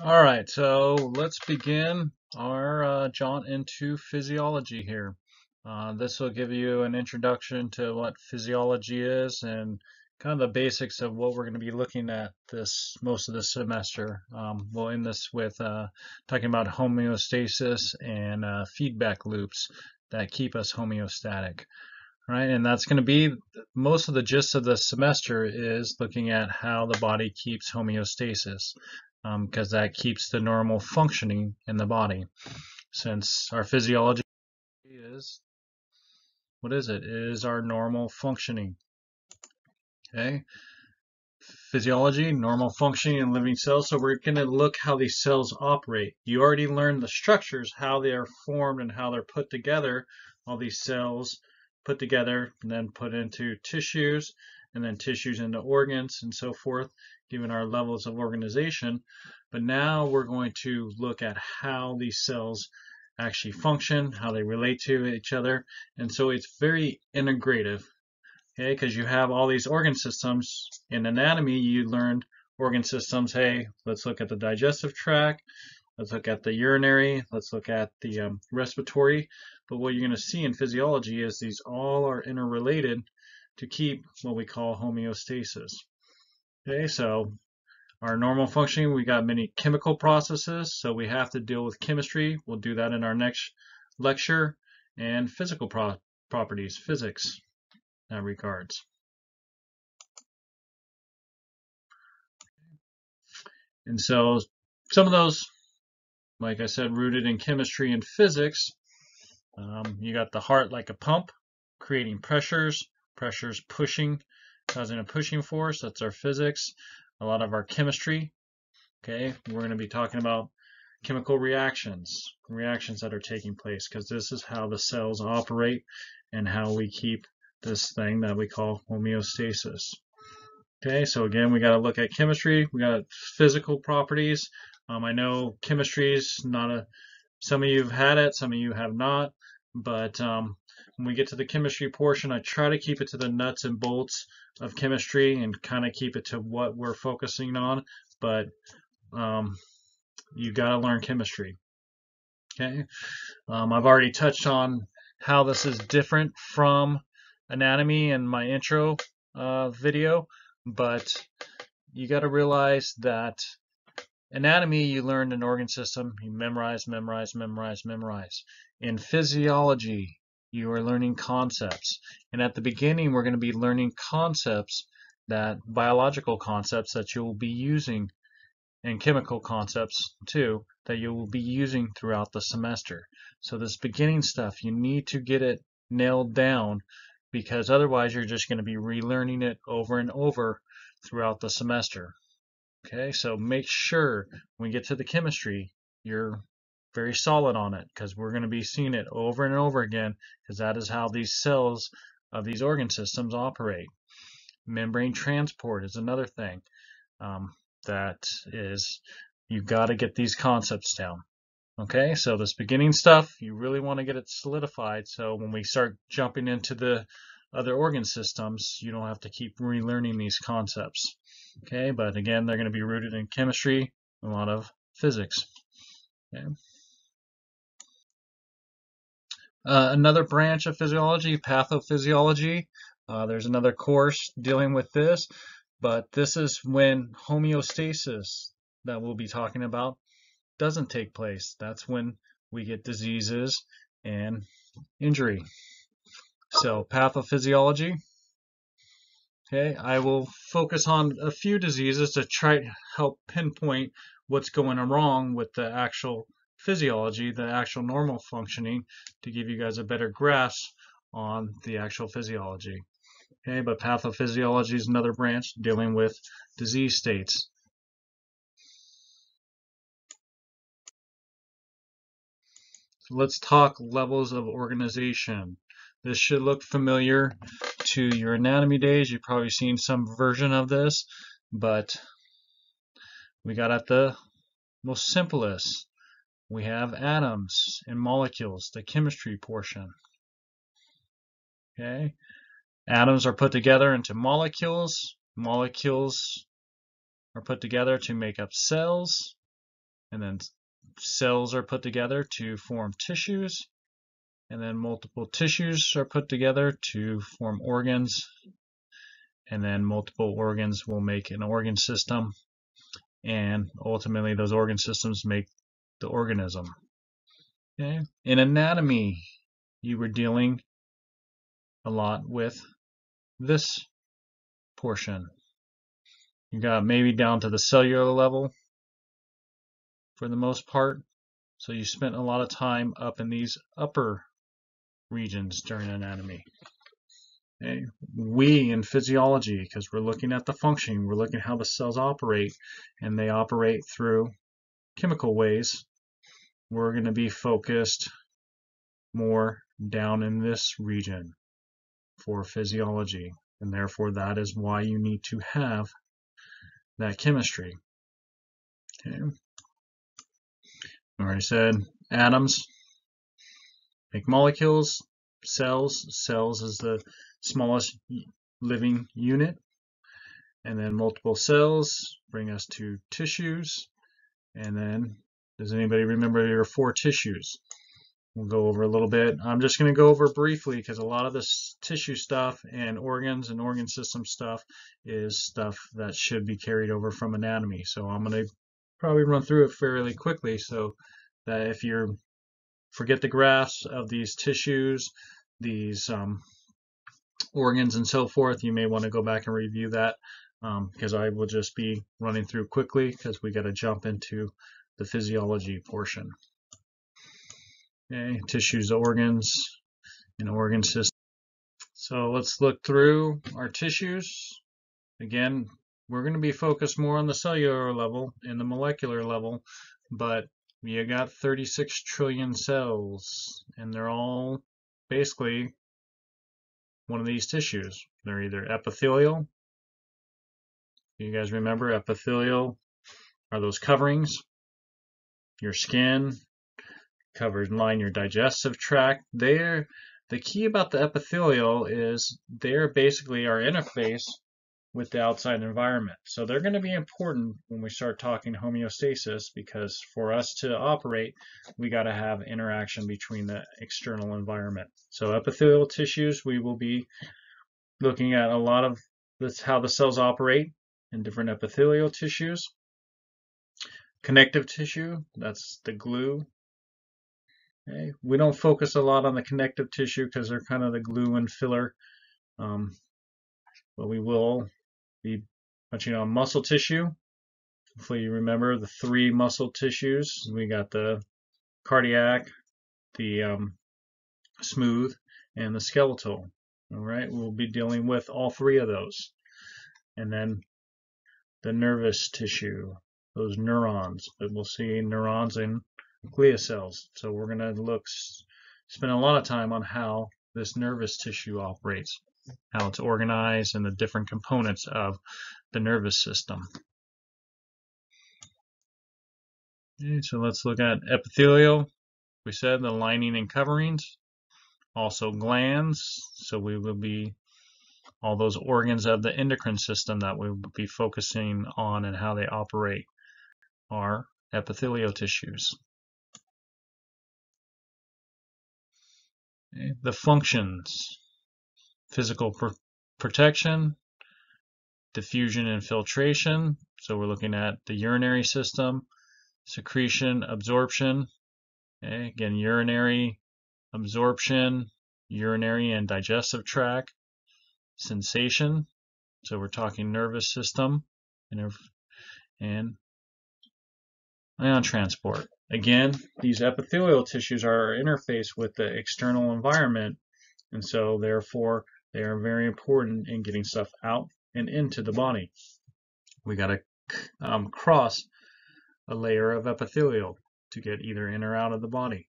All right, so let's begin our uh, jaunt into physiology here. Uh, this will give you an introduction to what physiology is and kind of the basics of what we're going to be looking at this most of the semester. Um, we'll end this with uh, talking about homeostasis and uh, feedback loops that keep us homeostatic. Right, and that's going to be most of the gist of the semester is looking at how the body keeps homeostasis because um, that keeps the normal functioning in the body. Since our physiology is, what is it? It is our normal functioning. Okay, physiology, normal functioning in living cells. So we're going to look how these cells operate. You already learned the structures, how they are formed and how they're put together. All these cells put together and then put into tissues and then tissues into organs and so forth, given our levels of organization. But now we're going to look at how these cells actually function, how they relate to each other. And so it's very integrative, okay, because you have all these organ systems. In anatomy, you learned organ systems. Hey, let's look at the digestive tract. Let's look at the urinary. Let's look at the um, respiratory. But what you're going to see in physiology is these all are interrelated to keep what we call homeostasis. Okay, so our normal functioning, we got many chemical processes, so we have to deal with chemistry. We'll do that in our next lecture, and physical pro properties, physics, in that regards. And so some of those, like I said, rooted in chemistry and physics. Um, you got the heart like a pump, creating pressures, pressures pushing, causing a pushing force. That's our physics. A lot of our chemistry. Okay, we're going to be talking about chemical reactions, reactions that are taking place, because this is how the cells operate and how we keep this thing that we call homeostasis. Okay, so again, we got to look at chemistry. We got physical properties. Um, I know chemistry is not a. Some of you have had it, some of you have not. But um, when we get to the chemistry portion, I try to keep it to the nuts and bolts of chemistry and kind of keep it to what we're focusing on. But um, you got to learn chemistry. Okay, um, I've already touched on how this is different from anatomy in my intro uh, video, but you got to realize that anatomy you learn an organ system, you memorize, memorize, memorize, memorize. In physiology, you are learning concepts. And at the beginning, we're going to be learning concepts that biological concepts that you will be using and chemical concepts too that you will be using throughout the semester. So this beginning stuff, you need to get it nailed down because otherwise you're just going to be relearning it over and over throughout the semester. Okay, so make sure when we get to the chemistry, you're very solid on it because we're going to be seeing it over and over again because that is how these cells of these organ systems operate. Membrane transport is another thing um, that is, you've got to get these concepts down. Okay, so this beginning stuff, you really want to get it solidified so when we start jumping into the other organ systems, you don't have to keep relearning these concepts. Okay, but again, they're going to be rooted in chemistry, a lot of physics. Okay. Uh, another branch of physiology, pathophysiology. Uh, there's another course dealing with this, but this is when homeostasis that we'll be talking about doesn't take place. That's when we get diseases and injury. So pathophysiology. Okay, I will focus on a few diseases to try to help pinpoint what's going wrong with the actual physiology, the actual normal functioning, to give you guys a better grasp on the actual physiology. Okay, but pathophysiology is another branch dealing with disease states. So let's talk levels of organization. This should look familiar to your anatomy days. You've probably seen some version of this, but we got at the most simplest we have atoms and molecules, the chemistry portion. Okay, atoms are put together into molecules. Molecules are put together to make up cells. and then cells are put together to form tissues, and then multiple tissues are put together to form organs, and then multiple organs will make an organ system, and ultimately those organ systems make the organism. Okay. In anatomy, you were dealing a lot with this portion. You got maybe down to the cellular level for the most part. So you spent a lot of time up in these upper regions during anatomy. Okay. We in physiology, because we're looking at the function, we're looking how the cells operate, and they operate through chemical ways. We're going to be focused more down in this region for physiology, and therefore that is why you need to have that chemistry. Okay. I already said atoms make molecules, cells. Cells is the smallest living unit. And then multiple cells bring us to tissues. And then, does anybody remember your four tissues? We'll go over a little bit. I'm just going to go over briefly because a lot of this tissue stuff and organs and organ system stuff is stuff that should be carried over from anatomy. So I'm going to probably run through it fairly quickly so that if you forget the graphs of these tissues, these um, organs and so forth, you may want to go back and review that um, because I will just be running through quickly because we got to jump into the physiology portion. Okay, tissues, organs, and organ system. So let's look through our tissues. Again, we're going to be focused more on the cellular level and the molecular level, but you got 36 trillion cells, and they're all basically one of these tissues. They're either epithelial. You guys remember epithelial are those coverings. Your skin covers line your digestive tract. They're the key about the epithelial is they're basically our interface with the outside environment. So they're going to be important when we start talking homeostasis because for us to operate, we got to have interaction between the external environment. So epithelial tissues, we will be looking at a lot of that's how the cells operate in different epithelial tissues. Connective tissue, that's the glue. Okay. We don't focus a lot on the connective tissue because they're kind of the glue and filler. Um, but we will be touching on muscle tissue. Hopefully you remember the three muscle tissues. We got the cardiac, the um, smooth, and the skeletal. All right, we'll be dealing with all three of those. And then the nervous tissue, those neurons, but we'll see neurons and glia cells. So we're going to look, spend a lot of time on how this nervous tissue operates how it's organized, and the different components of the nervous system. Okay, so let's look at epithelial. We said the lining and coverings. Also glands. So we will be all those organs of the endocrine system that we will be focusing on and how they operate are epithelial tissues. Okay, the functions physical pr protection, diffusion and filtration. So we're looking at the urinary system, secretion, absorption. Okay, again, urinary, absorption, urinary and digestive tract, sensation. So we're talking nervous system and, and ion transport. Again, these epithelial tissues are interface with the external environment, and so therefore they are very important in getting stuff out and into the body. We got to um, cross a layer of epithelial to get either in or out of the body.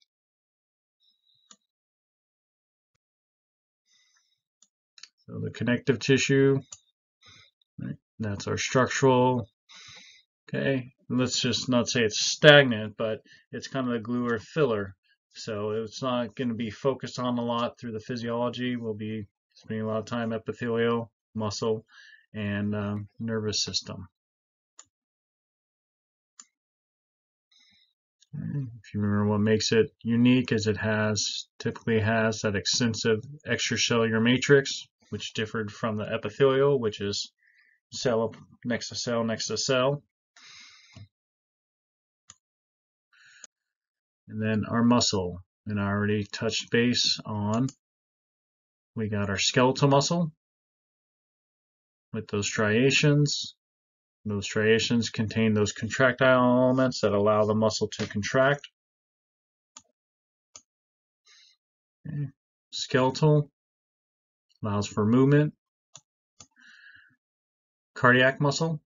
So the connective tissue, right, that's our structural. Okay, let's just not say it's stagnant, but it's kind of the glue or filler. So it's not going to be focused on a lot through the physiology. We'll be spending a lot of time epithelial, muscle, and um, nervous system. If you remember what makes it unique is it has typically has that extensive extracellular matrix, which differed from the epithelial, which is cell next to cell next to cell. And then our muscle, and I already touched base on, we got our skeletal muscle with those striations. Those striations contain those contractile elements that allow the muscle to contract. Okay. Skeletal allows for movement. Cardiac muscle.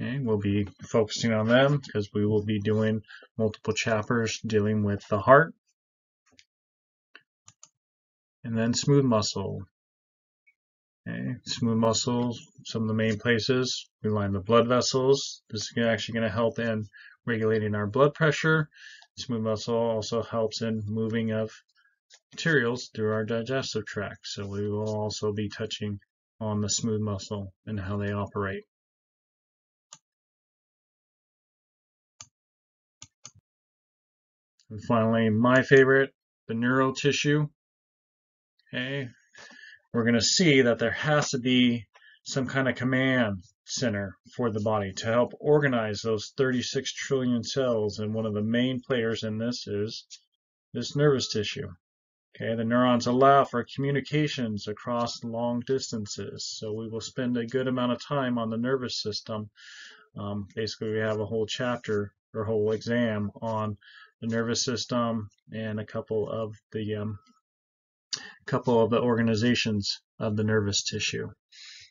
Okay, we'll be focusing on them because we will be doing multiple chapters dealing with the heart. And then smooth muscle. Okay, smooth muscles, some of the main places, we line the blood vessels. This is actually going to help in regulating our blood pressure. Smooth muscle also helps in moving of materials through our digestive tract. So we will also be touching on the smooth muscle and how they operate. And finally, my favorite, the neural tissue. Okay, we're going to see that there has to be some kind of command center for the body to help organize those 36 trillion cells. And one of the main players in this is this nervous tissue. Okay, the neurons allow for communications across long distances. So we will spend a good amount of time on the nervous system. Um, basically, we have a whole chapter or whole exam on the nervous system and a couple of the um, couple of the organizations of the nervous tissue.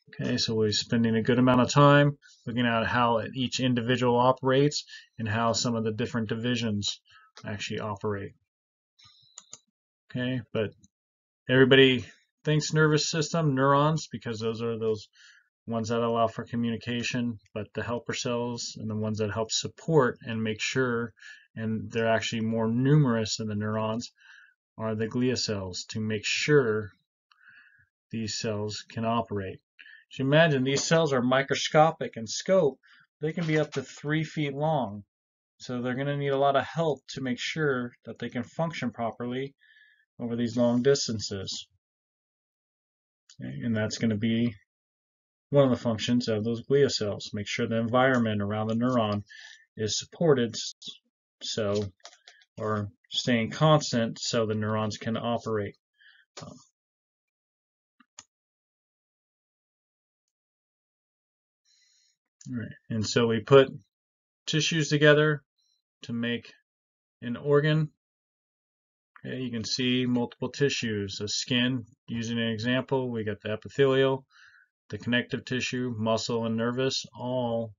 Okay, so we're spending a good amount of time looking at how each individual operates and how some of the different divisions actually operate. Okay, but everybody thinks nervous system, neurons, because those are those ones that allow for communication, but the helper cells and the ones that help support and make sure, and they're actually more numerous than the neurons, are the glia cells to make sure these cells can operate. So imagine these cells are microscopic in scope. They can be up to three feet long. So they're going to need a lot of help to make sure that they can function properly over these long distances. And that's going to be one of the functions of those glia cells. Make sure the environment around the neuron is supported so or staying constant so the neurons can operate. Um, right. And so we put tissues together to make an organ. Okay, you can see multiple tissues. The skin, using an example, we got the epithelial, the connective tissue, muscle, and nervous, all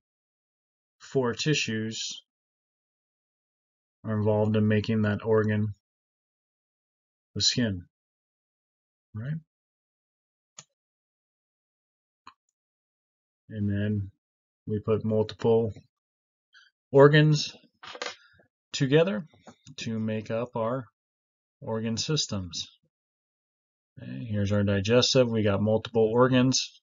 four tissues are involved in making that organ the skin, right? And then we put multiple organs together to make up our organ systems. Here's our digestive. We got multiple organs.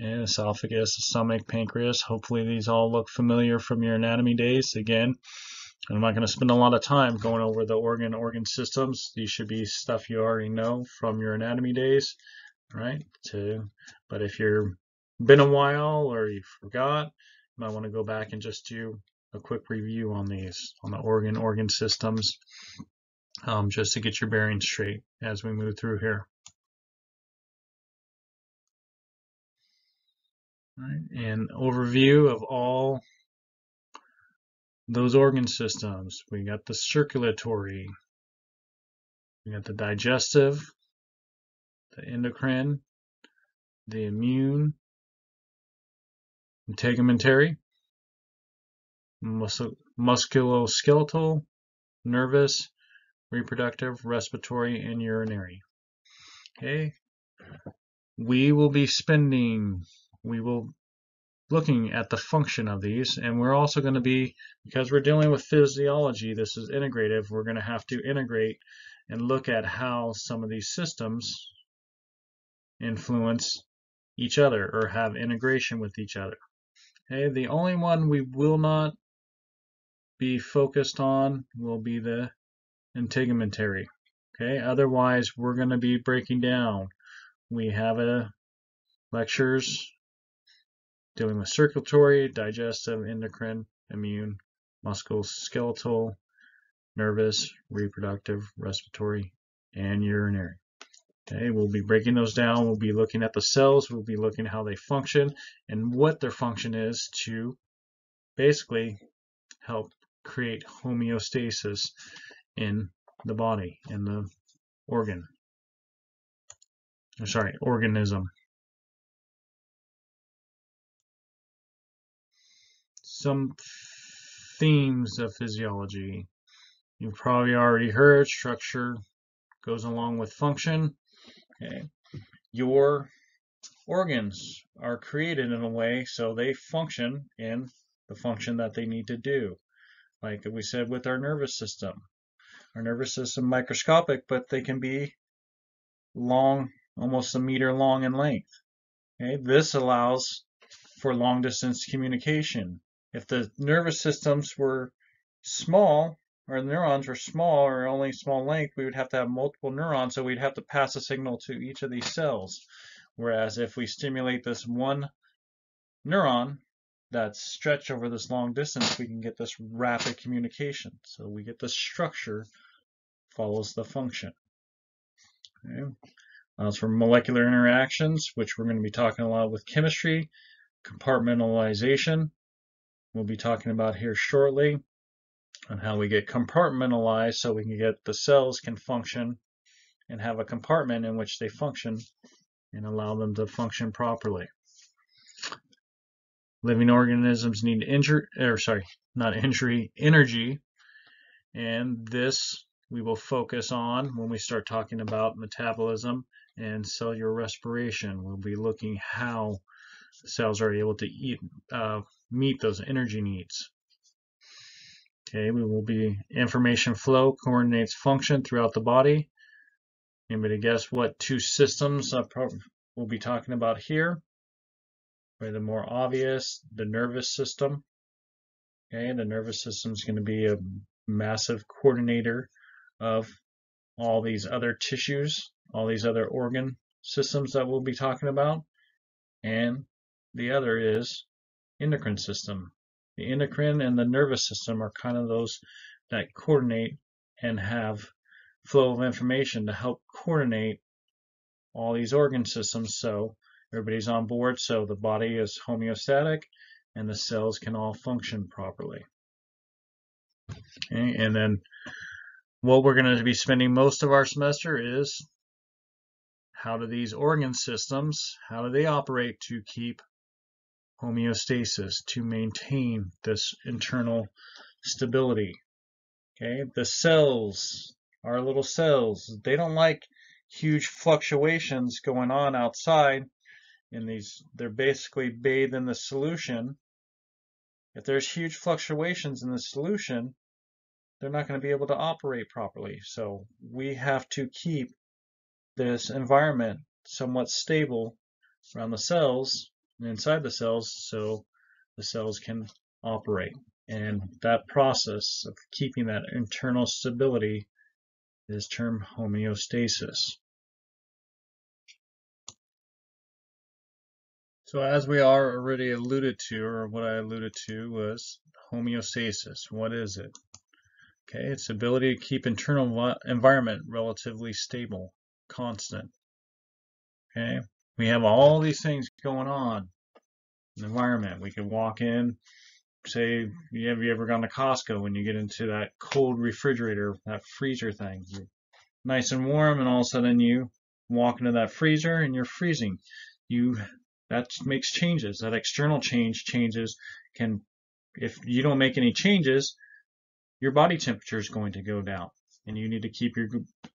Esophagus, stomach, pancreas. Hopefully these all look familiar from your anatomy days. Again, I'm not going to spend a lot of time going over the organ organ systems. These should be stuff you already know from your anatomy days, right? To, but if you're been a while or you forgot, you might want to go back and just do a quick review on these, on the organ organ systems, um, just to get your bearings straight as we move through here. Right, and overview of all those organ systems. We got the circulatory, we got the digestive, the endocrine, the immune, integumentary, musculoskeletal, nervous, reproductive, respiratory, and urinary. Okay, we will be spending, we will looking at the function of these. And we're also going to be, because we're dealing with physiology, this is integrative, we're going to have to integrate and look at how some of these systems influence each other or have integration with each other. Okay, the only one we will not be focused on will be the integumentary. Okay, otherwise we're going to be breaking down. We have a lectures dealing with circulatory, digestive, endocrine, immune, musculoskeletal, nervous, reproductive, respiratory, and urinary. Okay, we'll be breaking those down. We'll be looking at the cells. We'll be looking at how they function and what their function is to basically help create homeostasis in the body, in the organ. sorry, organism. Some themes of physiology. You've probably already heard structure goes along with function. Okay. Your organs are created in a way so they function in the function that they need to do. Like we said with our nervous system. Our nervous system microscopic, but they can be long, almost a meter long in length. Okay. This allows for long distance communication. If the nervous systems were small, or neurons were small or only small length, we would have to have multiple neurons, so we'd have to pass a signal to each of these cells. Whereas if we stimulate this one neuron that's stretch over this long distance, we can get this rapid communication. So we get the structure follows the function. Okay. As for molecular interactions, which we're going to be talking a lot with chemistry, compartmentalization, we'll be talking about here shortly on how we get compartmentalized so we can get the cells can function and have a compartment in which they function and allow them to function properly. Living organisms need injury, or sorry, not injury, energy, and this we will focus on when we start talking about metabolism and cellular respiration. We'll be looking how cells are able to eat, uh, meet those energy needs. Okay, we will be information flow coordinates function throughout the body. Anybody guess what two systems we'll be talking about here? The more obvious, the nervous system. Okay, the nervous system is going to be a massive coordinator of all these other tissues, all these other organ systems that we'll be talking about. And the other is endocrine system. The endocrine and the nervous system are kind of those that coordinate and have flow of information to help coordinate all these organ systems so everybody's on board so the body is homeostatic and the cells can all function properly. Okay, and then what we're going to be spending most of our semester is how do these organ systems, how do they operate to keep homeostasis to maintain this internal stability. Okay, the cells, our little cells, they don't like huge fluctuations going on outside in these, they're basically bathed in the solution. If there's huge fluctuations in the solution, they're not going to be able to operate properly. So we have to keep this environment somewhat stable around the cells and inside the cells so the cells can operate. And that process of keeping that internal stability is termed homeostasis. So as we are already alluded to, or what I alluded to was homeostasis. What is it? Okay, it's the ability to keep internal environment relatively stable, constant. Okay, we have all these things going on in the environment. We can walk in, say, have you ever gone to Costco when you get into that cold refrigerator, that freezer thing? You're nice and warm, and all of a sudden you walk into that freezer and you're freezing. You that makes changes. That external change changes can if you don't make any changes, your body temperature is going to go down. And you need to keep your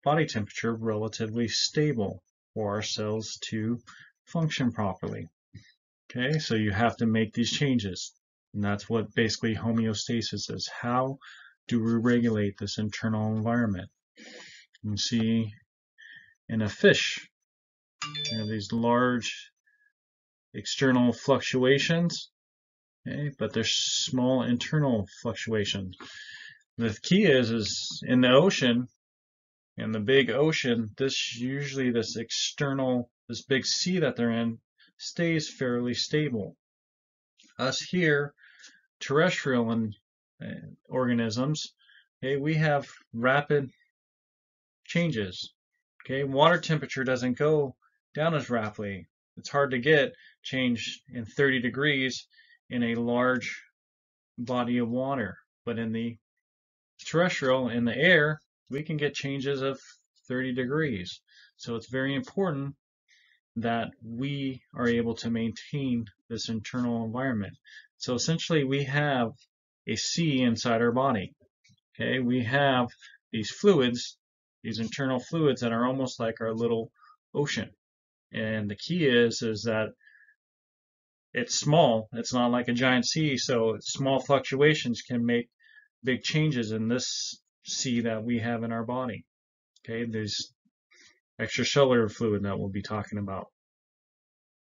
body temperature relatively stable for our cells to function properly. Okay, so you have to make these changes. And that's what basically homeostasis is. How do we regulate this internal environment? You can see in a fish, you these large external fluctuations, Okay, but there's small internal fluctuations. The key is, is in the ocean, in the big ocean, this usually this external, this big sea that they're in, stays fairly stable. Us here, terrestrial and uh, organisms, okay, we have rapid changes. Okay, water temperature doesn't go down as rapidly. It's hard to get change in 30 degrees in a large body of water, but in the terrestrial, in the air, we can get changes of 30 degrees. So it's very important that we are able to maintain this internal environment. So essentially we have a sea inside our body. Okay, we have these fluids, these internal fluids that are almost like our little ocean. And the key is is that it's small. It's not like a giant sea, so small fluctuations can make big changes in this sea that we have in our body. Okay, there's extracellular fluid that we'll be talking about.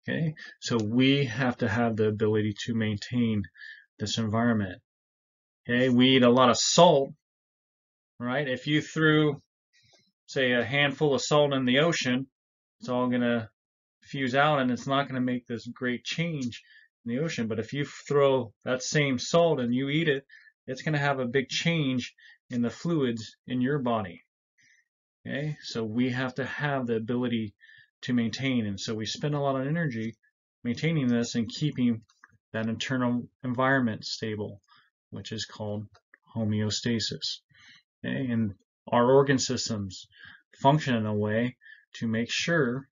Okay, so we have to have the ability to maintain this environment. Okay, we eat a lot of salt, right? If you threw, say, a handful of salt in the ocean, it's all going to fuse out and it's not going to make this great change in the ocean. But if you throw that same salt and you eat it, it's going to have a big change in the fluids in your body. Okay, so we have to have the ability to maintain. And so we spend a lot of energy maintaining this and keeping that internal environment stable, which is called homeostasis. Okay, and our organ systems function in a way to make sure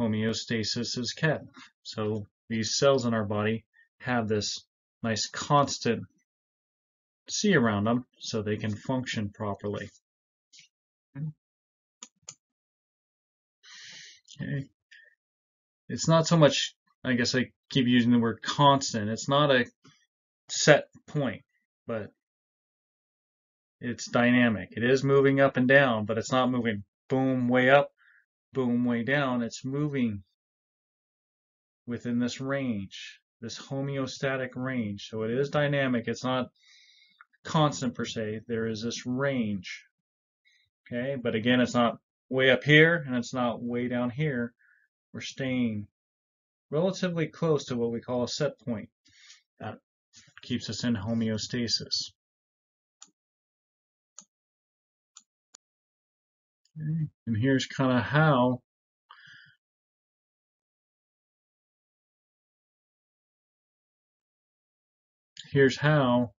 homeostasis is kept. So these cells in our body have this nice constant sea around them so they can function properly. Okay. It's not so much, I guess I keep using the word constant. It's not a set point, but it's dynamic. It is moving up and down, but it's not moving boom way up boom way down, it's moving within this range, this homeostatic range. So it is dynamic. It's not constant per se. There is this range. Okay, but again, it's not way up here and it's not way down here. We're staying relatively close to what we call a set point. That keeps us in homeostasis. Okay. And here's kind of how here's how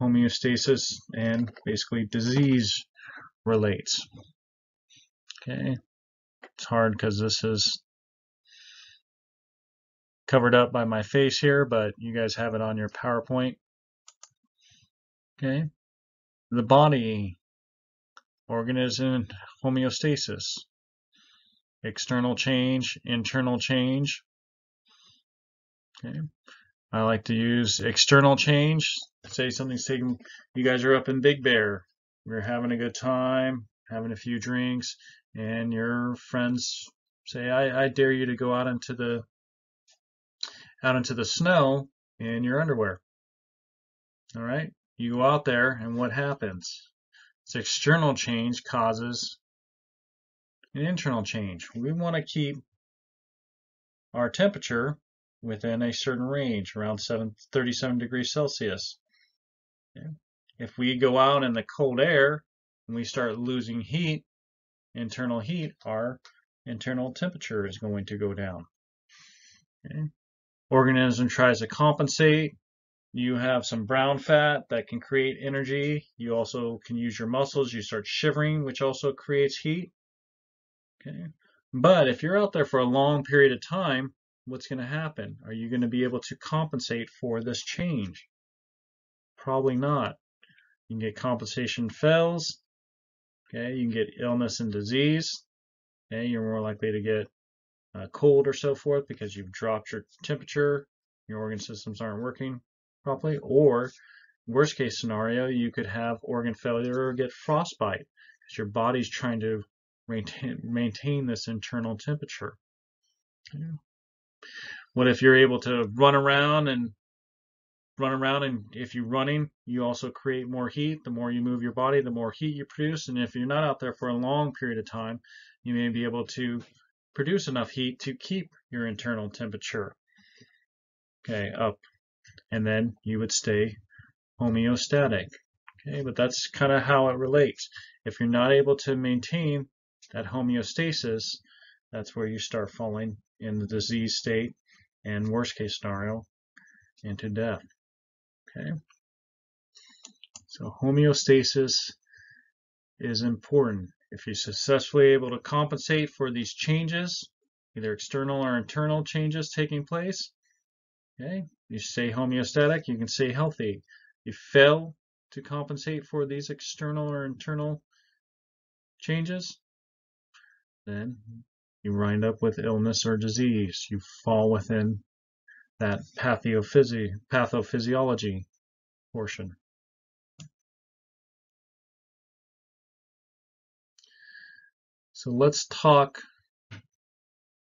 homeostasis and basically disease relates. Okay, it's hard because this is covered up by my face here, but you guys have it on your PowerPoint. Okay, the body organism homeostasis, external change, internal change. Okay. I like to use external change. Say something's taking, you guys are up in Big Bear. You're having a good time, having a few drinks, and your friends say, I, I dare you to go out into the out into the snow in your underwear. All right, you go out there, and what happens? This external change causes an internal change. We want to keep our temperature within a certain range, around 7, 37 degrees Celsius. If we go out in the cold air and we start losing heat, internal heat, our internal temperature is going to go down. Okay. Organism tries to compensate you have some brown fat that can create energy. You also can use your muscles. You start shivering, which also creates heat. Okay. But if you're out there for a long period of time, what's going to happen? Are you going to be able to compensate for this change? Probably not. You can get compensation fails. Okay, you can get illness and disease. Okay, you're more likely to get a cold or so forth because you've dropped your temperature. Your organ systems aren't working properly, or worst case scenario, you could have organ failure or get frostbite because your body's trying to maintain, maintain this internal temperature. Yeah. What if you're able to run around and run around and if you're running, you also create more heat. The more you move your body, the more heat you produce. And if you're not out there for a long period of time, you may be able to produce enough heat to keep your internal temperature okay up and then you would stay homeostatic. Okay but that's kind of how it relates. If you're not able to maintain that homeostasis that's where you start falling in the disease state and worst case scenario into death. Okay? So homeostasis is important. If you're successfully able to compensate for these changes, either external or internal changes taking place, okay, you stay homeostatic, you can stay healthy. You fail to compensate for these external or internal changes, then you wind up with illness or disease. You fall within that pathophysi pathophysiology portion. So let's talk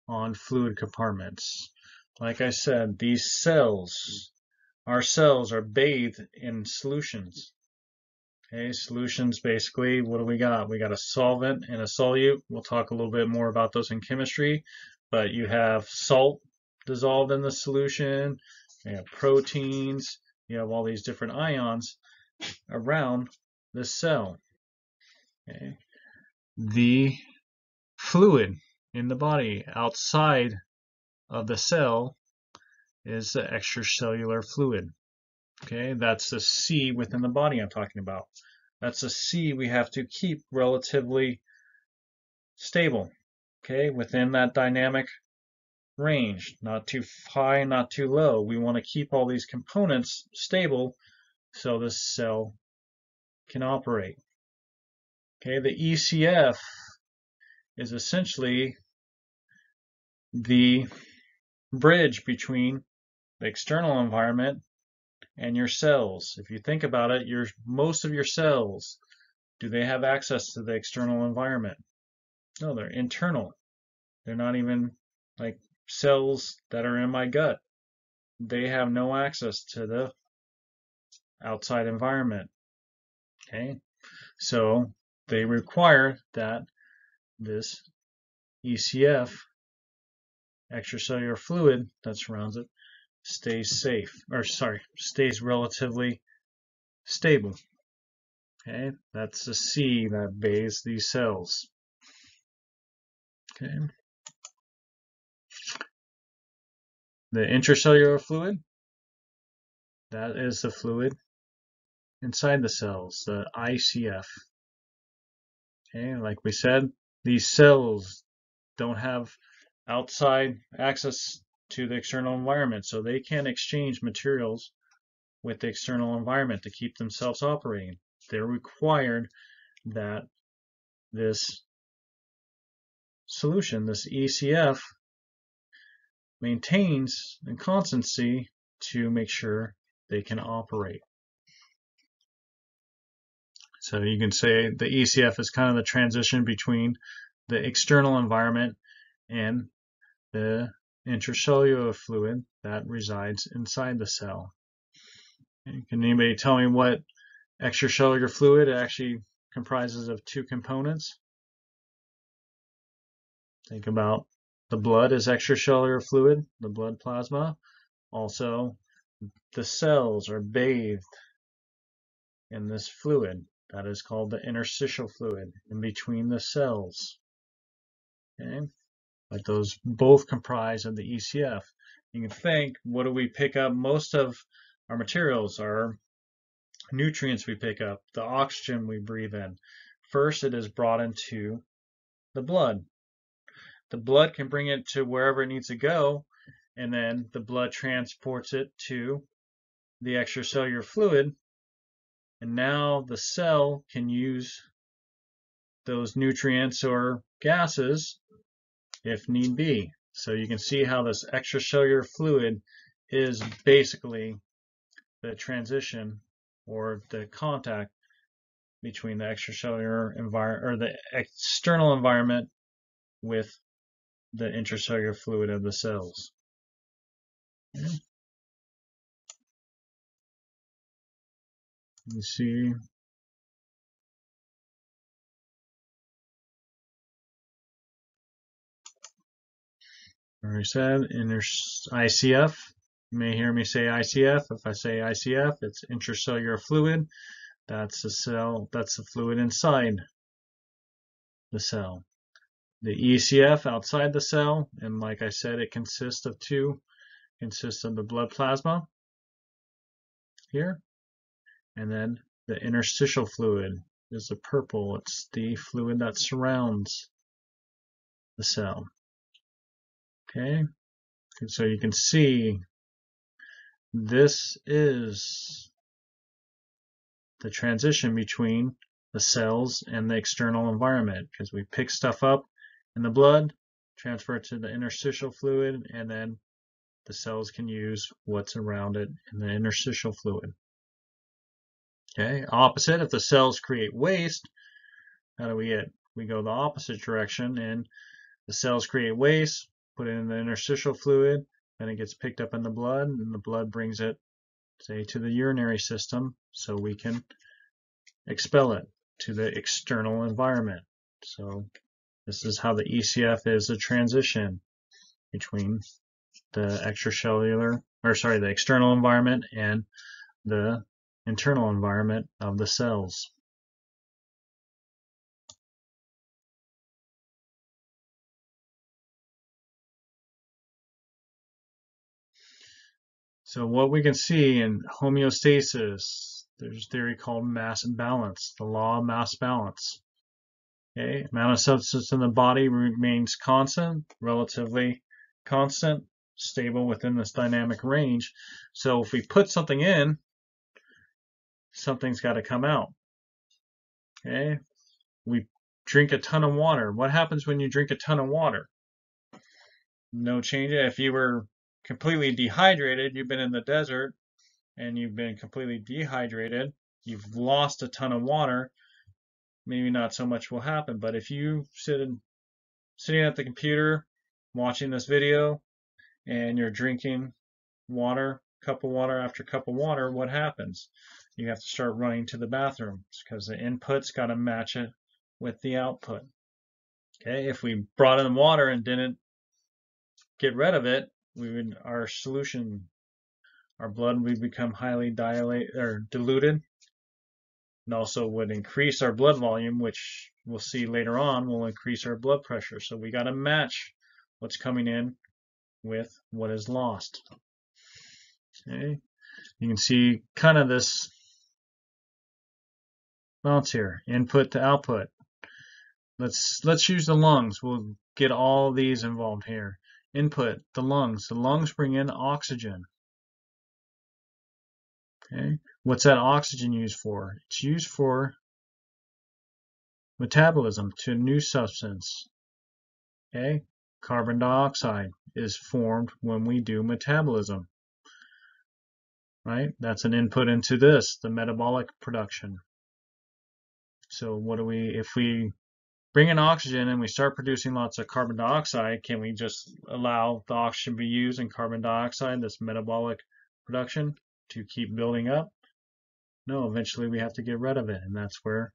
on fluid compartments. Like I said, these cells, our cells are bathed in solutions. Okay, solutions basically, what do we got? We got a solvent and a solute. We'll talk a little bit more about those in chemistry, but you have salt dissolved in the solution, you have proteins, you have all these different ions around the cell. Okay. The fluid in the body outside of the cell is the extracellular fluid. Okay, that's the sea within the body I'm talking about. That's a sea we have to keep relatively stable. Okay, within that dynamic range, not too high, not too low. We want to keep all these components stable so the cell can operate. Okay, the ECF is essentially the bridge between the external environment and your cells. If you think about it, your most of your cells, do they have access to the external environment? No, they're internal. They're not even like cells that are in my gut. They have no access to the outside environment. Okay, so they require that this ECF, extracellular fluid that surrounds it, stays safe, or sorry, stays relatively stable. Okay, that's the sea that bathes these cells. Okay. The intracellular fluid, that is the fluid inside the cells, the ICF. Okay, like we said, these cells don't have outside access to the external environment, so they can't exchange materials with the external environment to keep themselves operating. They're required that this solution, this ECF, maintains a constancy to make sure they can operate. So you can say the ECF is kind of the transition between the external environment and the intracellular fluid that resides inside the cell. Can anybody tell me what extracellular fluid actually comprises of two components? Think about the blood as extracellular fluid, the blood plasma. Also, the cells are bathed in this fluid. That is called the interstitial fluid in between the cells. Okay, but those both comprise of the ECF. You can think, what do we pick up? Most of our materials are nutrients we pick up, the oxygen we breathe in. First, it is brought into the blood. The blood can bring it to wherever it needs to go, and then the blood transports it to the extracellular fluid, and now the cell can use those nutrients or gases if need be. So you can see how this extracellular fluid is basically the transition or the contact between the extracellular environment or the external environment with the intracellular fluid of the cells. Okay. You see I said inter ICF. You may hear me say ICF. If I say ICF, it's intracellular fluid. That's the cell, that's the fluid inside the cell. The ECF outside the cell, and like I said, it consists of two, consists of the blood plasma here, and then the interstitial fluid is the purple. It's the fluid that surrounds the cell. Okay, and so you can see this is the transition between the cells and the external environment because we pick stuff up in the blood, transfer it to the interstitial fluid, and then the cells can use what's around it in the interstitial fluid. Okay, opposite, if the cells create waste, how do we get? We go the opposite direction and the cells create waste, put it in the interstitial fluid, then it gets picked up in the blood, and the blood brings it say to the urinary system so we can expel it to the external environment. So this is how the ECF is a transition between the extracellular, or sorry, the external environment and the internal environment of the cells. So what we can see in homeostasis, there's a theory called mass balance, the law of mass balance. Okay, amount of substance in the body remains constant, relatively constant, stable within this dynamic range. So if we put something in, something's got to come out. Okay, we drink a ton of water. What happens when you drink a ton of water? No change. If you were completely dehydrated, you've been in the desert and you've been completely dehydrated, you've lost a ton of water, maybe not so much will happen. But if you sit in, sitting at the computer watching this video and you're drinking water, cup of water after cup of water, what happens? You have to start running to the bathroom because the input's got to match it with the output. Okay, if we brought in the water and didn't get rid of it, we would our solution, our blood would become highly dilated or diluted, and also would increase our blood volume, which we'll see later on will increase our blood pressure. So we got to match what's coming in with what is lost. Okay, you can see kind of this balance here, input to output. Let's let's use the lungs. We'll get all these involved here. Input, the lungs. The lungs bring in oxygen. Okay, what's that oxygen used for? It's used for metabolism to a new substance. Okay, carbon dioxide is formed when we do metabolism. Right, that's an input into this, the metabolic production. So what do we, if we bring in oxygen and we start producing lots of carbon dioxide, can we just allow the oxygen to be used in carbon dioxide, this metabolic production, to keep building up? No, eventually we have to get rid of it, and that's where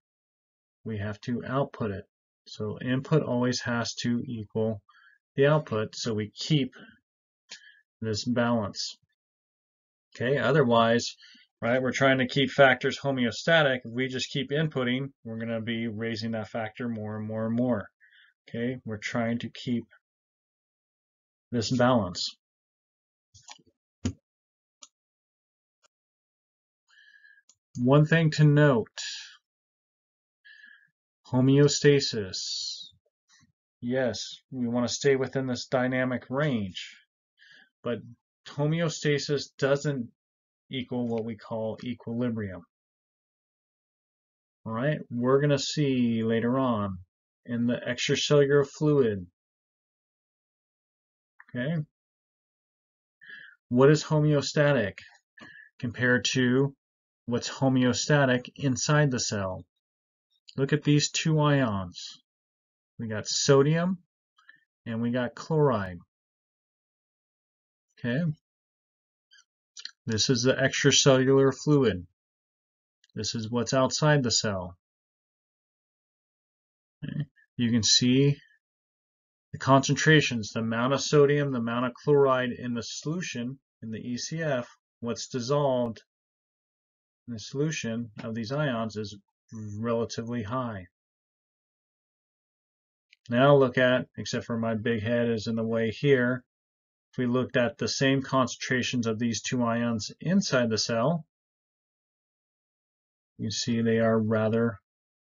we have to output it. So input always has to equal the output, so we keep this balance. Okay, otherwise, right? We're trying to keep factors homeostatic. If we just keep inputting, we're going to be raising that factor more and more and more. Okay, we're trying to keep this balance. One thing to note, homeostasis. Yes, we want to stay within this dynamic range, but homeostasis doesn't equal what we call equilibrium. All right, we're going to see later on in the extracellular fluid. Okay, what is homeostatic compared to what's homeostatic inside the cell? Look at these two ions. We got sodium and we got chloride. Okay, This is the extracellular fluid. This is what's outside the cell. Okay. You can see the concentrations, the amount of sodium, the amount of chloride in the solution in the ECF, what's dissolved in the solution of these ions is relatively high. Now look at, except for my big head is in the way here, if we looked at the same concentrations of these two ions inside the cell, you see they are rather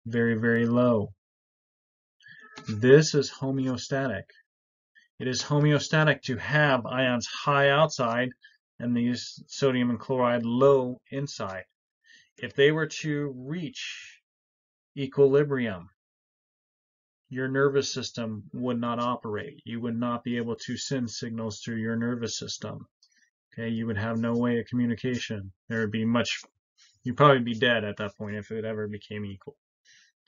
very, very low. This is homeostatic. It is homeostatic to have ions high outside and these sodium and chloride low inside. If they were to reach equilibrium, your nervous system would not operate. You would not be able to send signals through your nervous system. Okay, you would have no way of communication. There would be much, you'd probably be dead at that point if it ever became equal.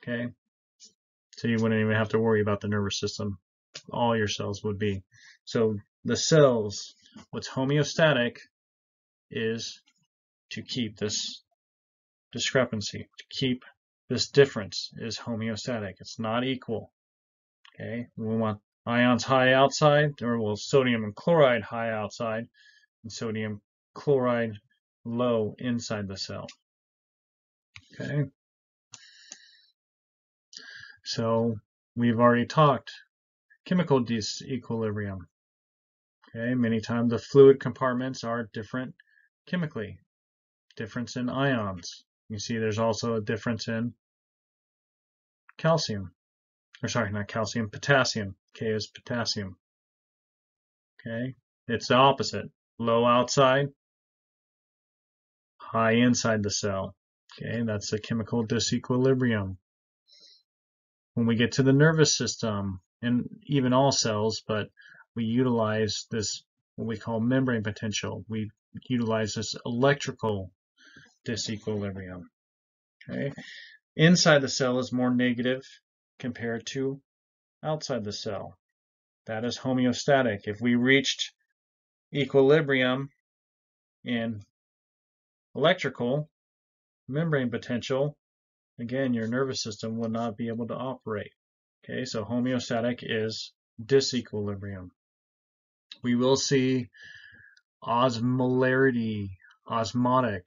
Okay, so you wouldn't even have to worry about the nervous system. All your cells would be. So the cells, what's homeostatic is to keep this discrepancy, to keep this difference is homeostatic. It's not equal. Okay, we want ions high outside, or well, sodium and chloride high outside, and sodium chloride low inside the cell. Okay, so we've already talked chemical disequilibrium. Okay, many times the fluid compartments are different chemically, difference in ions. You see there's also a difference in calcium. Or sorry, not calcium, potassium. K is potassium. Okay, it's the opposite. Low outside, high inside the cell. Okay, that's a chemical disequilibrium. When we get to the nervous system, and even all cells, but we utilize this, what we call membrane potential. We utilize this electrical disequilibrium. Okay, inside the cell is more negative compared to outside the cell. That is homeostatic. If we reached equilibrium in electrical membrane potential, again, your nervous system would not be able to operate. Okay, so homeostatic is disequilibrium. We will see osmolarity, osmotic.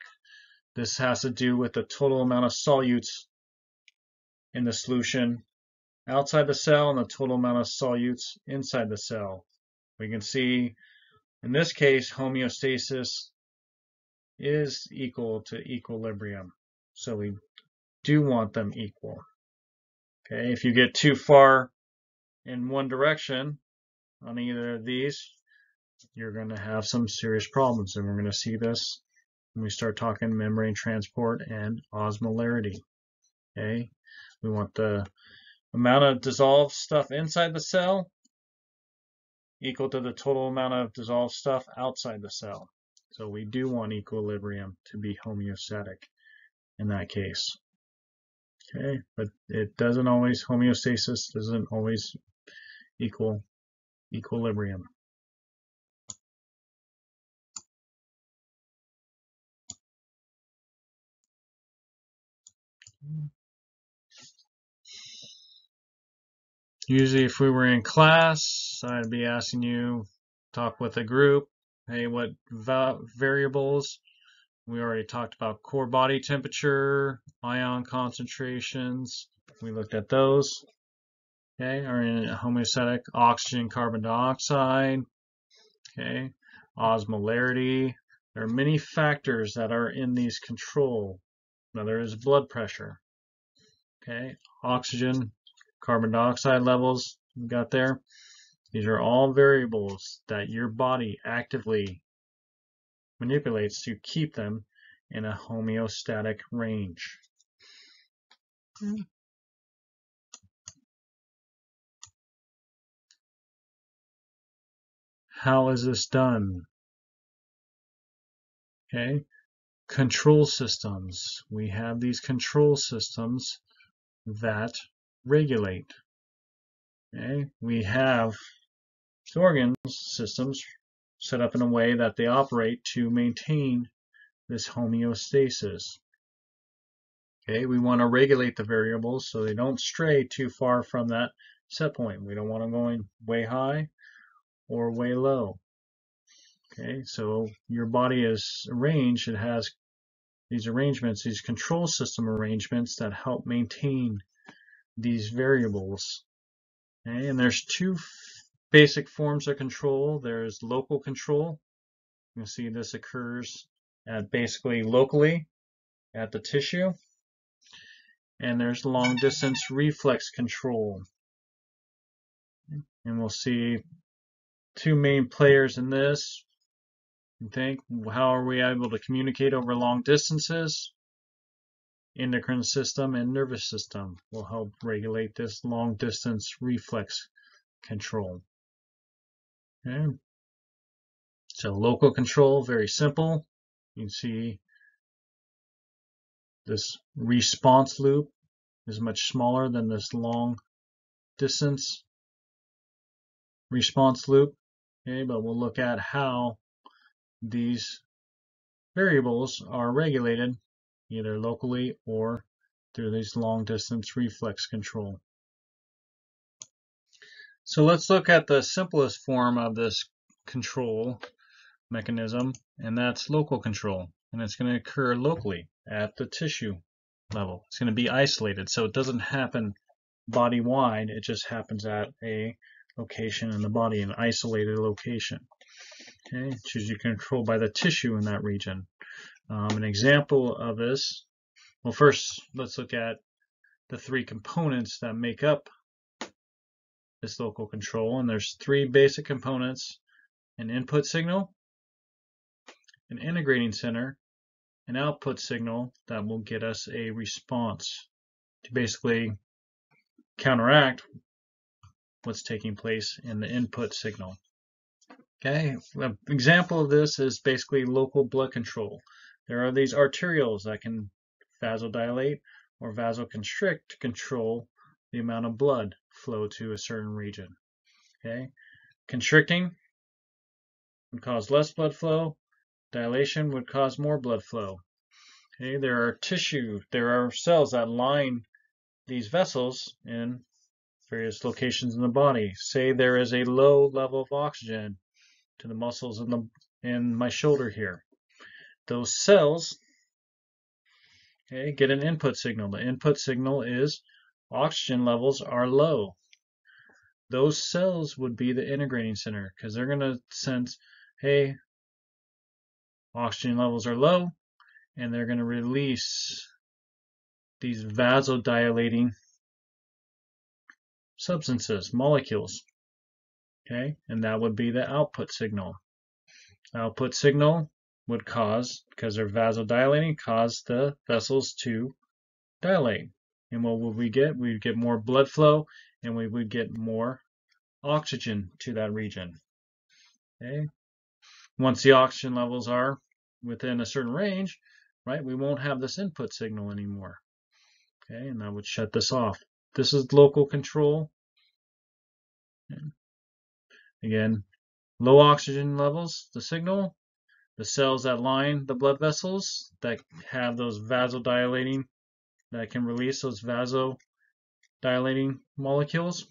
This has to do with the total amount of solutes in the solution outside the cell and the total amount of solutes inside the cell. We can see in this case homeostasis is equal to equilibrium. So we do want them equal. Okay, if you get too far in one direction on either of these, you're going to have some serious problems. And we're going to see this we start talking membrane transport and osmolarity. Okay, we want the amount of dissolved stuff inside the cell equal to the total amount of dissolved stuff outside the cell. So we do want equilibrium to be homeostatic in that case. Okay, but it doesn't always, homeostasis doesn't always equal equilibrium. Usually if we were in class, I'd be asking you, talk with a group, hey, what variables we already talked about core body temperature, ion concentrations. We looked at those. Okay, are in homeostatic oxygen, carbon dioxide. Okay, osmolarity. There are many factors that are in these control. Now is blood pressure. Okay, oxygen, carbon dioxide levels you got there. These are all variables that your body actively manipulates to keep them in a homeostatic range. How is this done? Okay, control systems. We have these control systems that regulate. Okay, we have organ systems set up in a way that they operate to maintain this homeostasis. Okay, we want to regulate the variables so they don't stray too far from that set point. We don't want them going way high or way low. Okay, so your body is arranged, it has these arrangements, these control system arrangements that help maintain these variables. Okay, and there's two basic forms of control. There's local control. You'll see this occurs at basically locally at the tissue. And there's long distance reflex control. And we'll see two main players in this. You think, how are we able to communicate over long distances? Endocrine system and nervous system will help regulate this long distance reflex control. Okay. So local control, very simple. You can see this response loop is much smaller than this long distance response loop. Okay, but we'll look at how these variables are regulated either locally or through this long distance reflex control. So let's look at the simplest form of this control mechanism, and that's local control. And it's going to occur locally at the tissue level. It's going to be isolated, so it doesn't happen body-wide. It just happens at a location in the body, an isolated location. Okay, it's usually controlled by the tissue in that region. Um, an example of this, well first let's look at the three components that make up this local control. And there's three basic components, an input signal, an integrating center, an output signal that will get us a response to basically counteract what's taking place in the input signal. Okay, an example of this is basically local blood control. There are these arterioles that can vasodilate or vasoconstrict to control the amount of blood flow to a certain region. Okay, constricting would cause less blood flow. Dilation would cause more blood flow. Okay, there are tissue, there are cells that line these vessels in various locations in the body. Say there is a low level of oxygen to the muscles in the in my shoulder here. Those cells okay, get an input signal. The input signal is oxygen levels are low. Those cells would be the integrating center because they're going to sense, hey, oxygen levels are low, and they're going to release these vasodilating substances, molecules. Okay, and that would be the output signal. Output signal would cause, because they're vasodilating, cause the vessels to dilate. And what would we get? We'd get more blood flow and we would get more oxygen to that region. Okay. Once the oxygen levels are within a certain range, right, we won't have this input signal anymore. Okay, and that would shut this off. This is local control. Okay. Again, low oxygen levels, the signal, the cells that line the blood vessels that have those vasodilating that can release those vasodilating molecules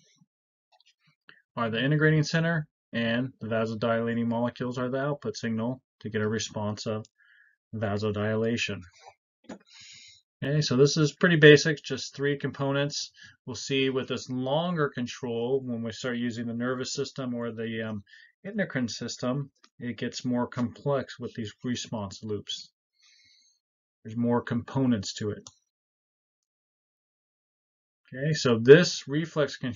are the integrating center and the vasodilating molecules are the output signal to get a response of vasodilation. Okay, so this is pretty basic, just three components. We'll see with this longer control, when we start using the nervous system or the um, endocrine system, it gets more complex with these response loops. There's more components to it. Okay, so this reflex con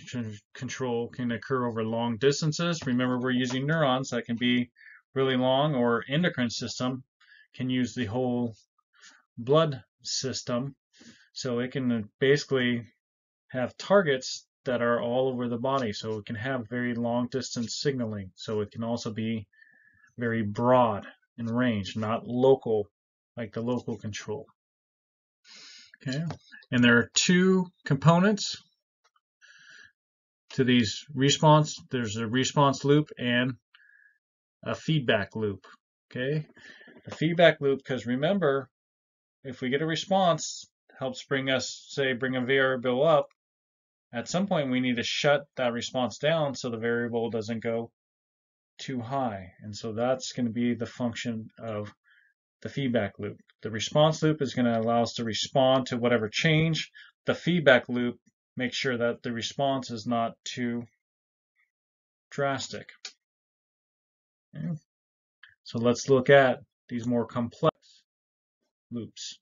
control can occur over long distances. Remember, we're using neurons that can be really long, or endocrine system can use the whole blood system. So it can basically have targets that are all over the body. So it can have very long distance signaling. So it can also be very broad in range, not local like the local control. Okay, and there are two components to these response. There's a response loop and a feedback loop. Okay, a feedback loop because remember, if we get a response, helps bring us say bring a variable up. At some point, we need to shut that response down so the variable doesn't go too high. And so that's going to be the function of the feedback loop. The response loop is going to allow us to respond to whatever change. The feedback loop makes sure that the response is not too drastic. Okay. So let's look at these more complex loops.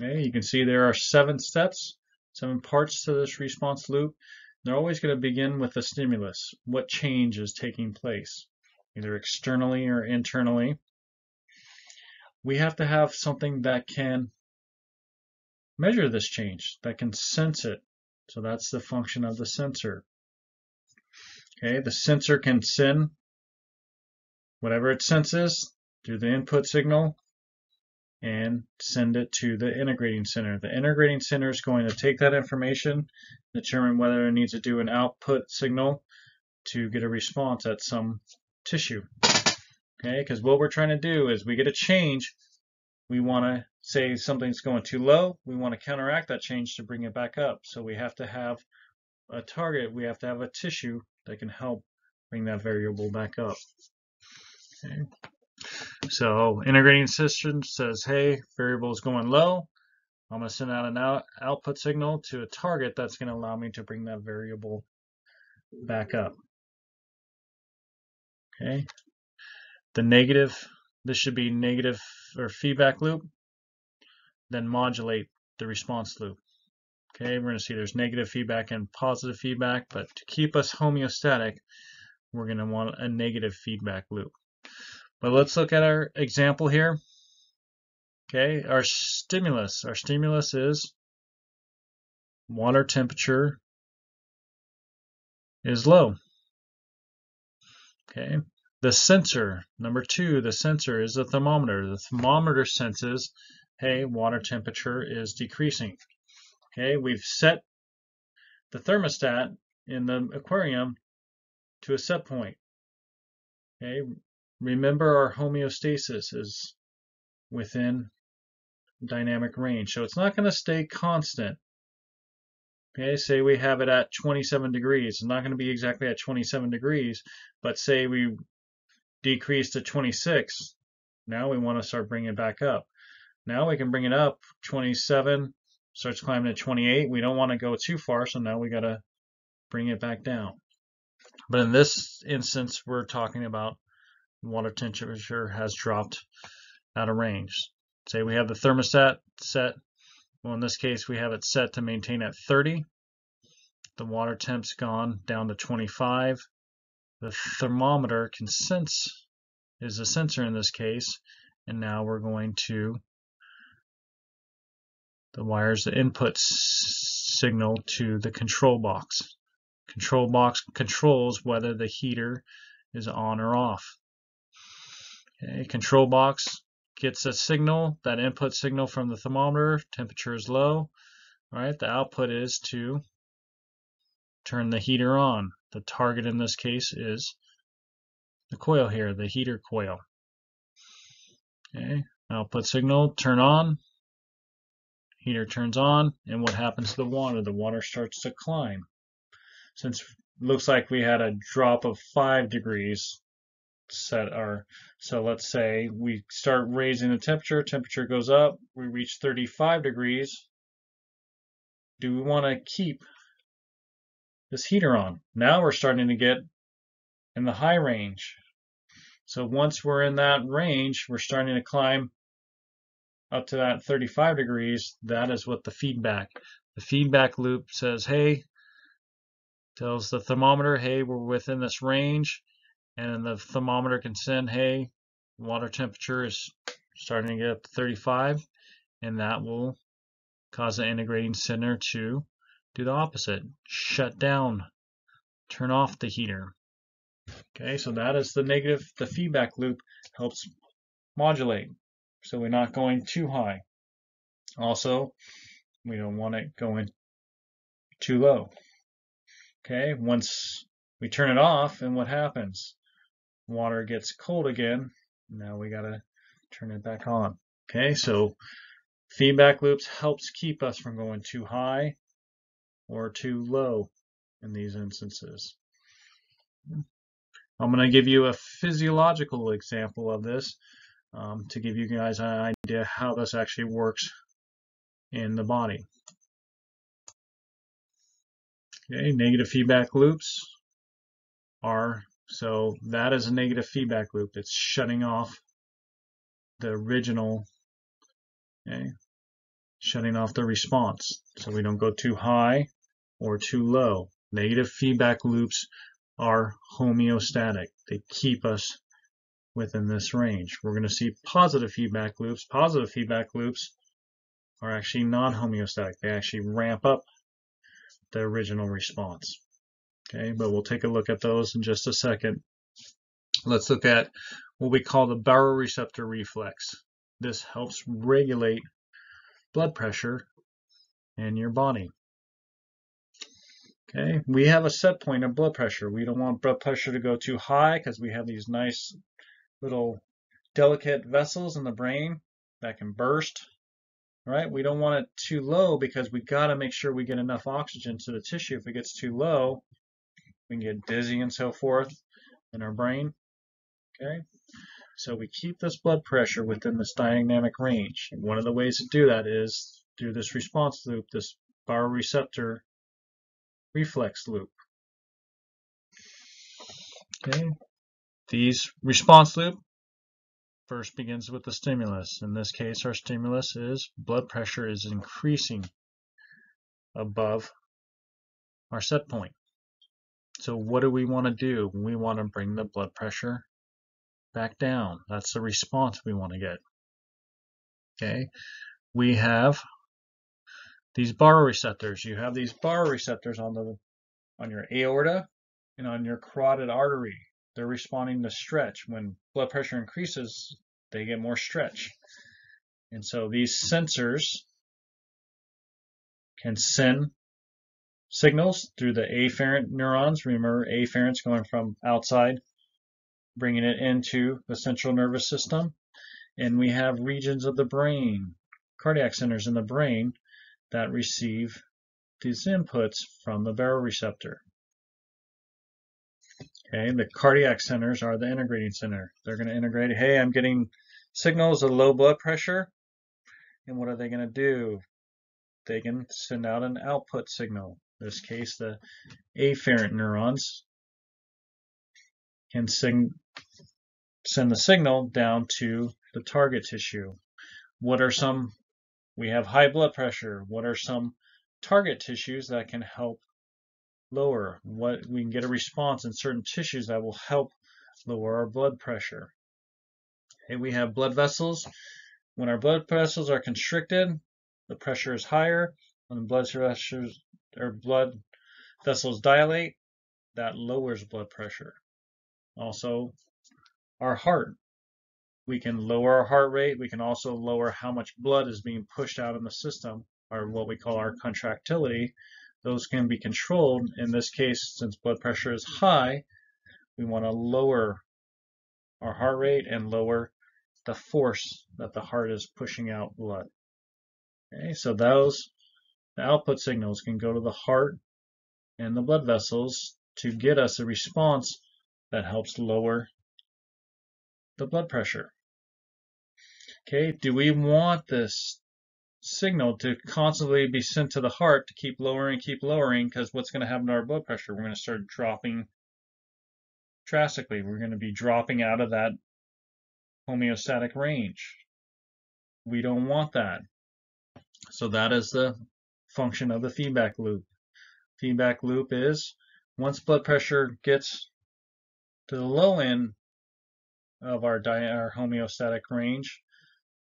Okay, you can see there are seven steps, seven parts to this response loop. They're always going to begin with a stimulus. What change is taking place, either externally or internally. We have to have something that can measure this change, that can sense it. So that's the function of the sensor. Okay, the sensor can send whatever it senses through the input signal and send it to the integrating center. The integrating center is going to take that information, determine whether it needs to do an output signal to get a response at some tissue. Okay, because what we're trying to do is we get a change, we want to say something's going too low, we want to counteract that change to bring it back up. So we have to have a target, we have to have a tissue that can help bring that variable back up. Okay. So integrating system says, hey, variable is going low. I'm going to send out an out output signal to a target that's going to allow me to bring that variable back up. Okay. The negative, this should be negative or feedback loop. Then modulate the response loop. Okay, we're going to see there's negative feedback and positive feedback, but to keep us homeostatic, we're going to want a negative feedback loop. But let's look at our example here. Okay, our stimulus. Our stimulus is water temperature is low. Okay, the sensor, number two, the sensor is the thermometer. The thermometer senses, hey, water temperature is decreasing. Okay, we've set the thermostat in the aquarium to a set point. Okay, Remember our homeostasis is within dynamic range. So it's not going to stay constant. Okay, say we have it at 27 degrees. It's not going to be exactly at 27 degrees, but say we decrease to 26. Now we want to start bringing it back up. Now we can bring it up 27, starts climbing to 28. We don't want to go too far, so now we got to bring it back down. But in this instance, we're talking about water temperature has dropped out of range. Say we have the thermostat set. Well, in this case, we have it set to maintain at 30. The water temp's gone down to 25. The thermometer can sense, is a sensor in this case, and now we're going to the wires the input signal to the control box. Control box controls whether the heater is on or off. Okay, control box gets a signal, that input signal from the thermometer, temperature is low. All right, the output is to turn the heater on. The target in this case is the coil here, the heater coil. Okay, output signal, turn on, heater turns on, and what happens to the water? The water starts to climb. Since looks like we had a drop of 5 degrees set our, so let's say we start raising the temperature, temperature goes up, we reach 35 degrees. Do we want to keep this heater on? Now we're starting to get in the high range. So once we're in that range, we're starting to climb up to that 35 degrees. That is what the feedback, the feedback loop says, hey, tells the thermometer, hey, we're within this range and the thermometer can send, hey, water temperature is starting to get up to 35, and that will cause the integrating center to do the opposite, shut down, turn off the heater. Okay, so that is the negative, the feedback loop helps modulate, so we're not going too high. Also, we don't want it going too low. Okay, once we turn it off, and what happens? Water gets cold again, now we gotta turn it back on. Okay, so feedback loops helps keep us from going too high or too low in these instances. I'm to give you a physiological example of this um, to give you guys an idea how this actually works in the body. Okay, negative feedback loops are, so that is a negative feedback loop. It's shutting off the original, okay, shutting off the response. So we don't go too high or too low. Negative feedback loops are homeostatic. They keep us within this range. We're going to see positive feedback loops. Positive feedback loops are actually non-homeostatic. They actually ramp up the original response. Okay, but we'll take a look at those in just a second. Let's look at what we call the baroreceptor reflex. This helps regulate blood pressure in your body. Okay, we have a set point of blood pressure. We don't want blood pressure to go too high because we have these nice little delicate vessels in the brain that can burst. Right? We don't want it too low because we got to make sure we get enough oxygen to the tissue. If it gets too low, we can get dizzy and so forth in our brain. Okay? So we keep this blood pressure within this dynamic range. And one of the ways to do that is through this response loop, this baroreceptor reflex loop. Okay, these response loop first begins with the stimulus. In this case, our stimulus is blood pressure is increasing above our set point. So what do we want to do? We want to bring the blood pressure back down. That's the response we want to get. Okay, we have these baroreceptors. You have these baroreceptors on the on your aorta and on your carotid artery. They're responding to stretch. When blood pressure increases, they get more stretch. And so these sensors can send signals through the afferent neurons. Remember, afferent's going from outside, bringing it into the central nervous system. And we have regions of the brain, cardiac centers in the brain, that receive these inputs from the baroreceptor. Okay, the cardiac centers are the integrating center. They're going to integrate, hey, I'm getting signals of low blood pressure. And what are they going to do? They can send out an output signal. This case, the afferent neurons can send the signal down to the target tissue. What are some we have high blood pressure. What are some target tissues that can help lower? What we can get a response in certain tissues that will help lower our blood pressure. Okay, we have blood vessels. When our blood vessels are constricted, the pressure is higher. When the blood vessels or blood vessels dilate, that lowers blood pressure. Also, our heart we can lower our heart rate. We can also lower how much blood is being pushed out in the system, or what we call our contractility. Those can be controlled. In this case, since blood pressure is high, we want to lower our heart rate and lower the force that the heart is pushing out blood. Okay, so those the output signals can go to the heart and the blood vessels to get us a response that helps lower the blood pressure. Okay, do we want this signal to constantly be sent to the heart to keep lowering, keep lowering, because what's going to happen to our blood pressure? We're going to start dropping drastically. We're going to be dropping out of that homeostatic range. We don't want that. So that is the function of the feedback loop. Feedback loop is once blood pressure gets to the low end of our, our homeostatic range,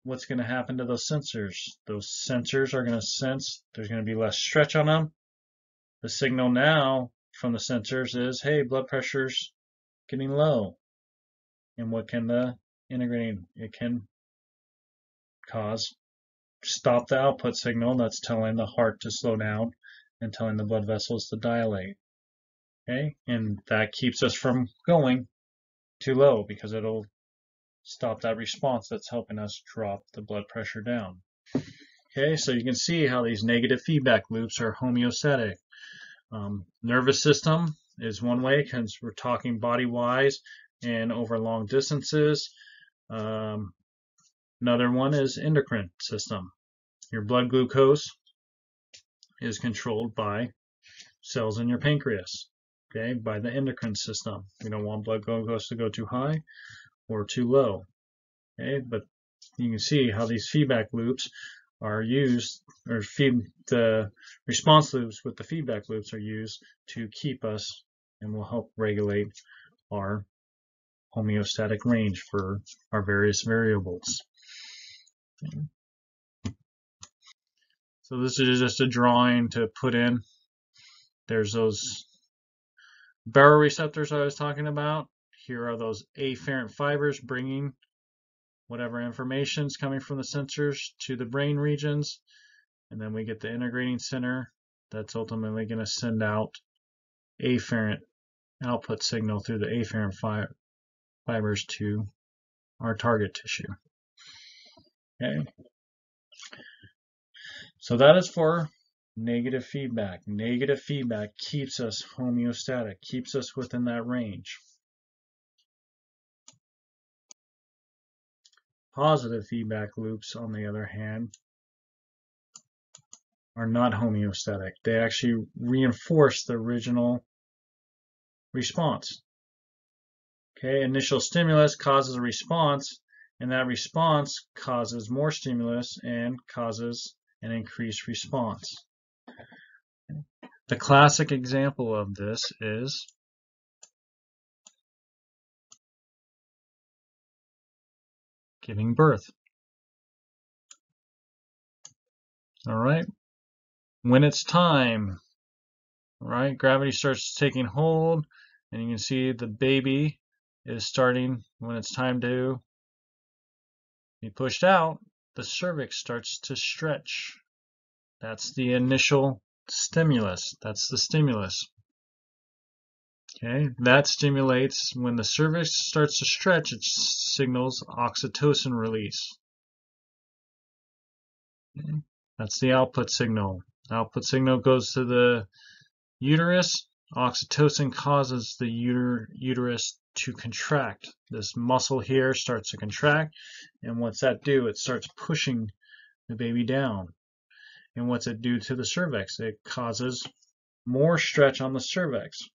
what's going to happen to those sensors? Those sensors are going to sense there's going to be less stretch on them. The signal now from the sensors is, hey, blood pressure's getting low. And what can the integrating? It can cause stop the output signal that's telling the heart to slow down and telling the blood vessels to dilate. Okay, and that keeps us from going too low because it'll stop that response that's helping us drop the blood pressure down. Okay, so you can see how these negative feedback loops are homeostatic. Um, nervous system is one way because we're talking body-wise and over long distances. Um, another one is endocrine system. Your blood glucose is controlled by cells in your pancreas, okay, by the endocrine system. We don't want blood glucose to go too high or too low, okay, but you can see how these feedback loops are used, or feed the response loops with the feedback loops are used to keep us and will help regulate our homeostatic range for our various variables. So this is just a drawing to put in. There's those baroreceptors I was talking about. Here are those afferent fibers bringing whatever information is coming from the sensors to the brain regions. And then we get the integrating center that's ultimately going to send out afferent output signal through the afferent fi fibers to our target tissue. Okay. So that is for negative feedback. Negative feedback keeps us homeostatic, keeps us within that range. Positive feedback loops, on the other hand, are not homeostatic. They actually reinforce the original response. Okay, initial stimulus causes a response, and that response causes more stimulus and causes an increased response. The classic example of this is giving birth. All right. When it's time, right, gravity starts taking hold, and you can see the baby is starting when it's time to be pushed out, the cervix starts to stretch. That's the initial stimulus. That's the stimulus. Okay, that stimulates when the cervix starts to stretch, it signals oxytocin release. That's the output signal. Output signal goes to the uterus. Oxytocin causes the uter uterus to contract. This muscle here starts to contract, and what's that do? It starts pushing the baby down. And what's it do to the cervix? It causes more stretch on the cervix.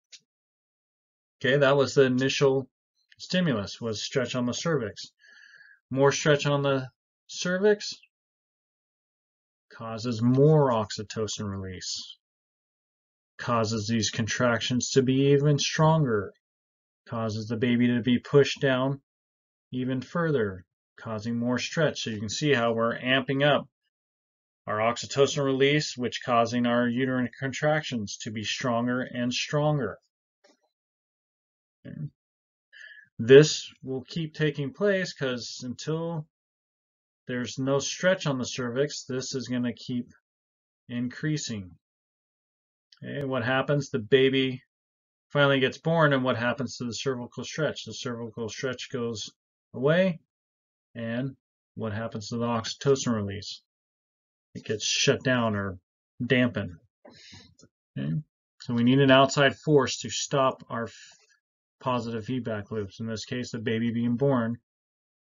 Okay, that was the initial stimulus, was stretch on the cervix. More stretch on the cervix causes more oxytocin release, causes these contractions to be even stronger, causes the baby to be pushed down even further, causing more stretch. So you can see how we're amping up our oxytocin release, which causing our uterine contractions to be stronger and stronger. This will keep taking place because until there's no stretch on the cervix, this is going to keep increasing. Okay, what happens? The baby finally gets born, and what happens to the cervical stretch? The cervical stretch goes away, and what happens to the oxytocin release? It gets shut down or dampened. Okay? So we need an outside force to stop our positive feedback loops. In this case, the baby being born,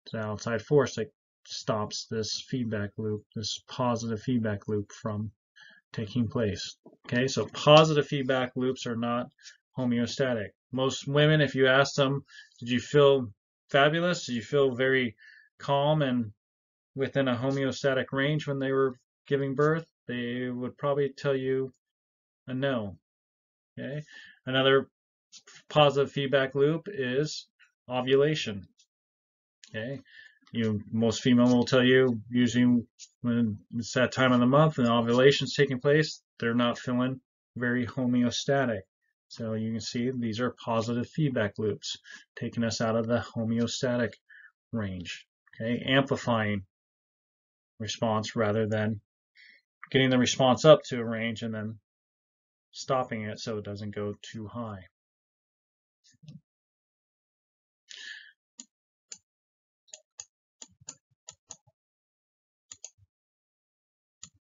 it's an outside force that stops this feedback loop, this positive feedback loop from taking place. Okay, so positive feedback loops are not homeostatic. Most women, if you ask them, did you feel fabulous? Did you feel very calm and within a homeostatic range when they were giving birth? They would probably tell you a no. Okay, another positive feedback loop is ovulation. Okay, you most female will tell you usually when it's that time of the month and ovulation is taking place, they're not feeling very homeostatic. So you can see these are positive feedback loops, taking us out of the homeostatic range. Okay, amplifying response rather than getting the response up to a range and then stopping it so it doesn't go too high.